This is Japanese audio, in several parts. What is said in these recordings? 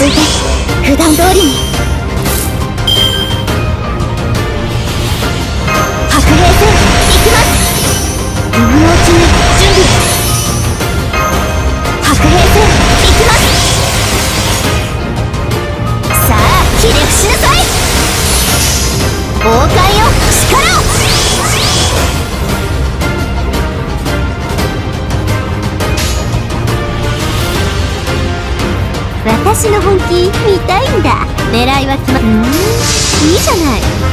大丈夫落ち着いて普段通りに。私の本気見たいんだ。狙いは決まうん？いいじゃない。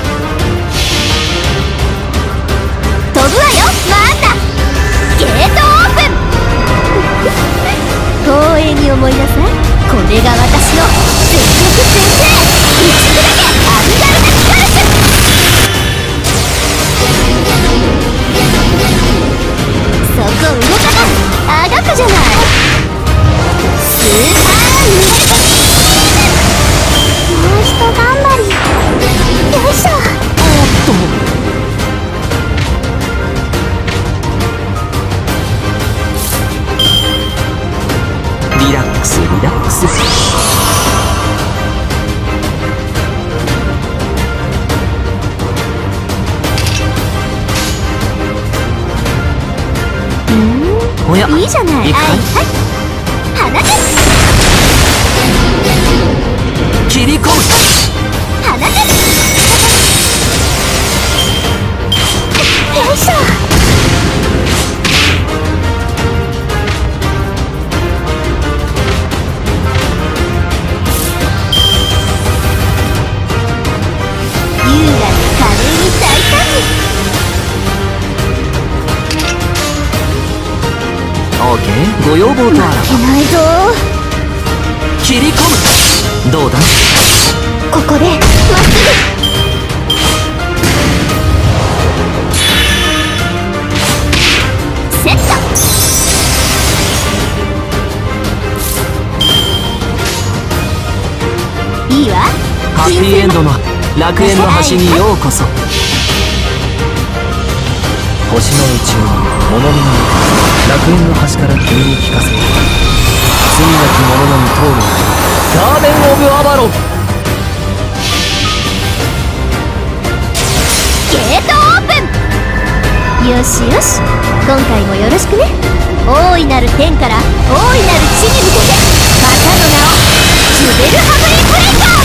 楽園の端にようこそ。星の宇宙に物見の楽園の端から君に聞かせる罪なき者のに通るガーデン・オブ・アバロン。ゲートオープン。よしよし。今回もよろしくね。大いなる天から大いなる地に向けてまたの名をジュベルハムリーブレイカー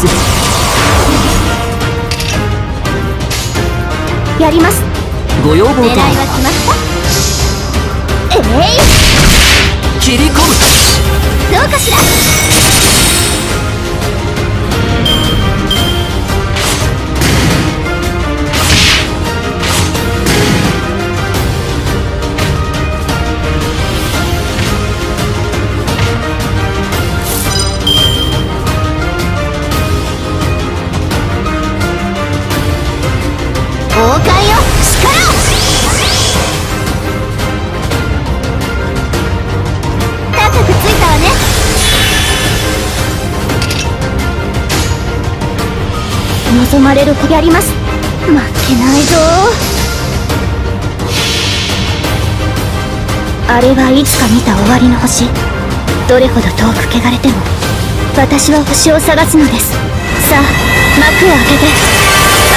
スリラックスやります。ご要望と狙いはあ決まった？えい。ら切り込む。どうかしら？まれる子であります。負けないぞ。あれはいつか見た終わりの星。どれほど遠く汚れても私は星を探すのです。さあ幕を開けて。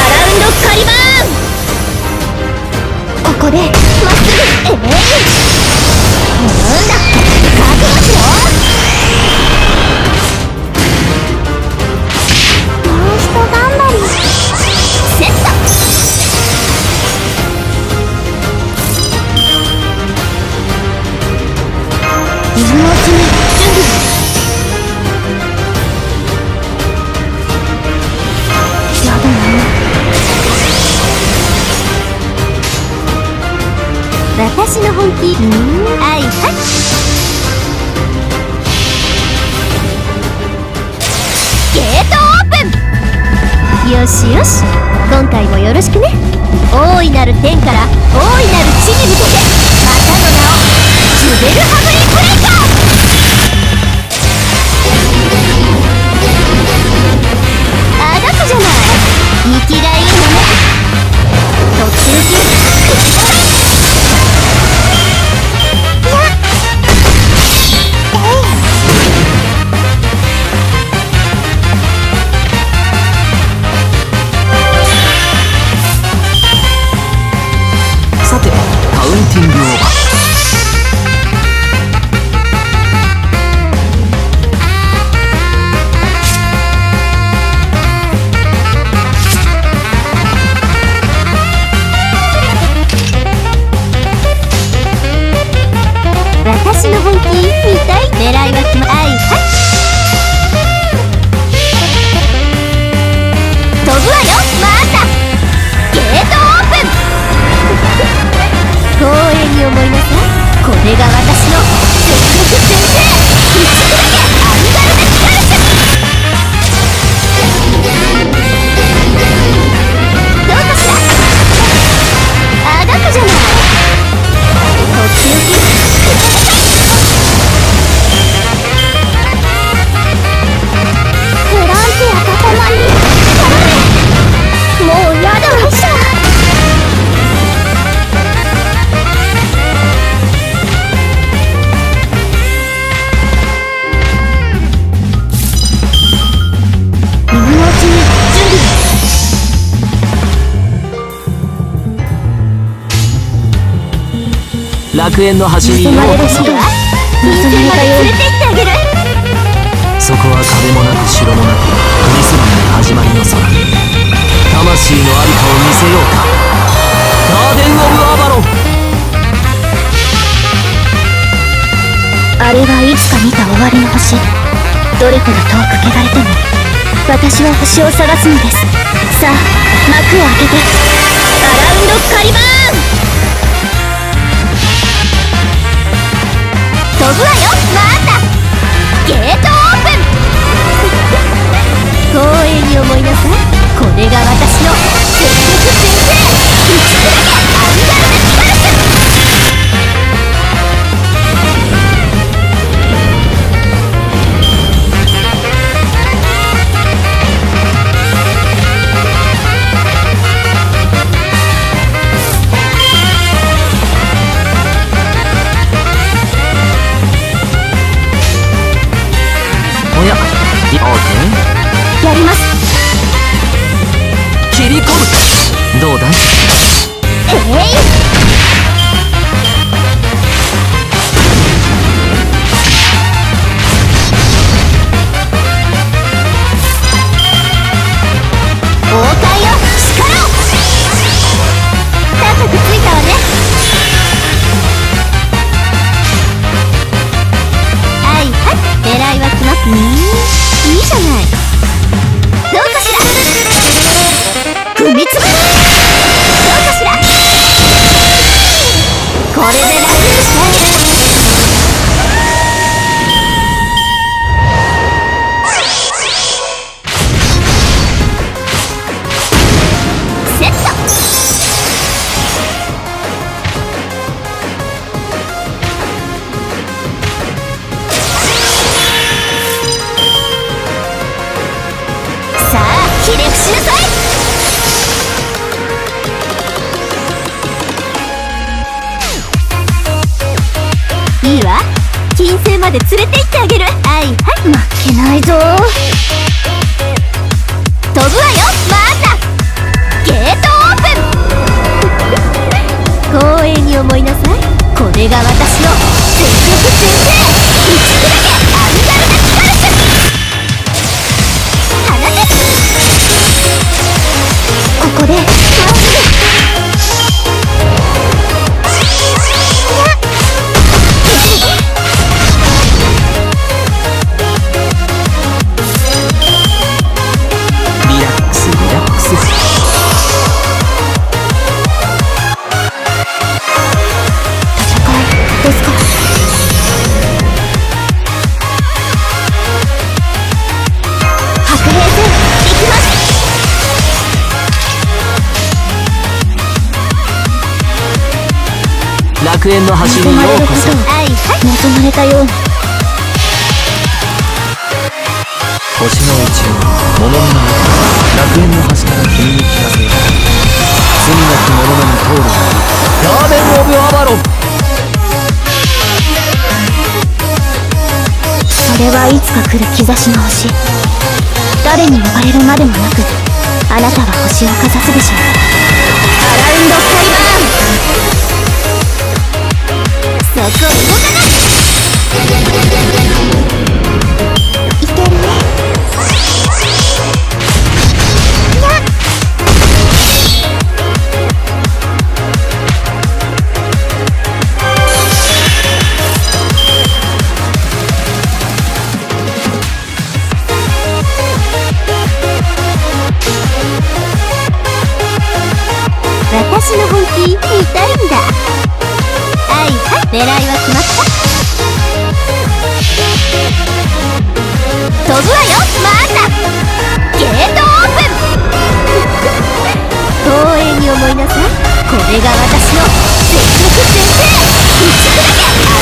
アラウンドカリバーンここでまっすぐええいなんだ覚悟しろよしよし。今回もよろしくね。大いなる天から大いなる地に向けてまたの名をジュベルハブリーブレイカー。あだこじゃない。生きがいいのねとっておき楽園の端にようこそ望まれ連れて行ってあげるそこは壁もなく城もなくクリスマスの始まりの空魂のありかを見せようか。ガーデン・オブ・アバロンあれはいつか見た終わりの星。どれほど遠く汚れても私は星を探すのです。さあ幕を開けて。アラウンドカリバーンないぞ。飛ぶわよまた。ゲートオープン。光栄に思いなさい。これが私の全力先生打ち砕けアンガルデスカルシュ放てここでもうす楽園の端にようこそはいはい望まれたように星の宇宙物見の楽園の端から君に聞かせよう罪なき者のみ通るガーデン・オブ・アバロンそれはいつか来る兆しの星。誰に呼ばれるまでもなくあなたは星をかざすでしょう。アラウンドスカイバーそこ動かなれが私の全力先生。打ち砕け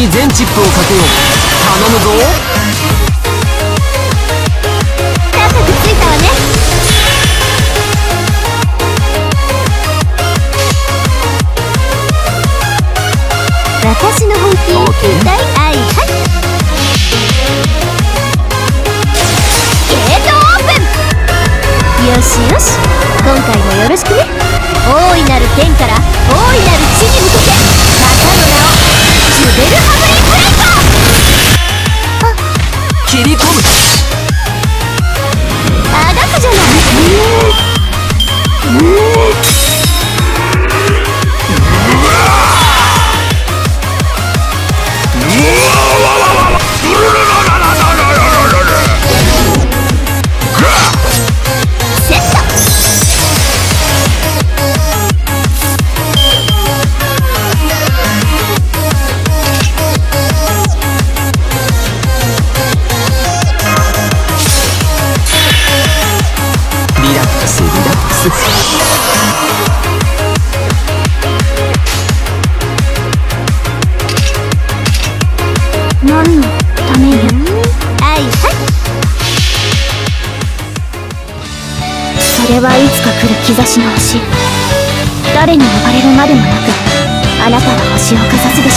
に全チップをかけよう。頼むぞ。高くついたわね。私の本気はいはい。ゲートオープン。よしよし。今回もよろしくね。大いなる天から大いなる地に向けて。またのベルハブリンブレイト切り込む。あがくじゃない兆しの星。誰に呼ばれるまでもなくあなたは星をかざすで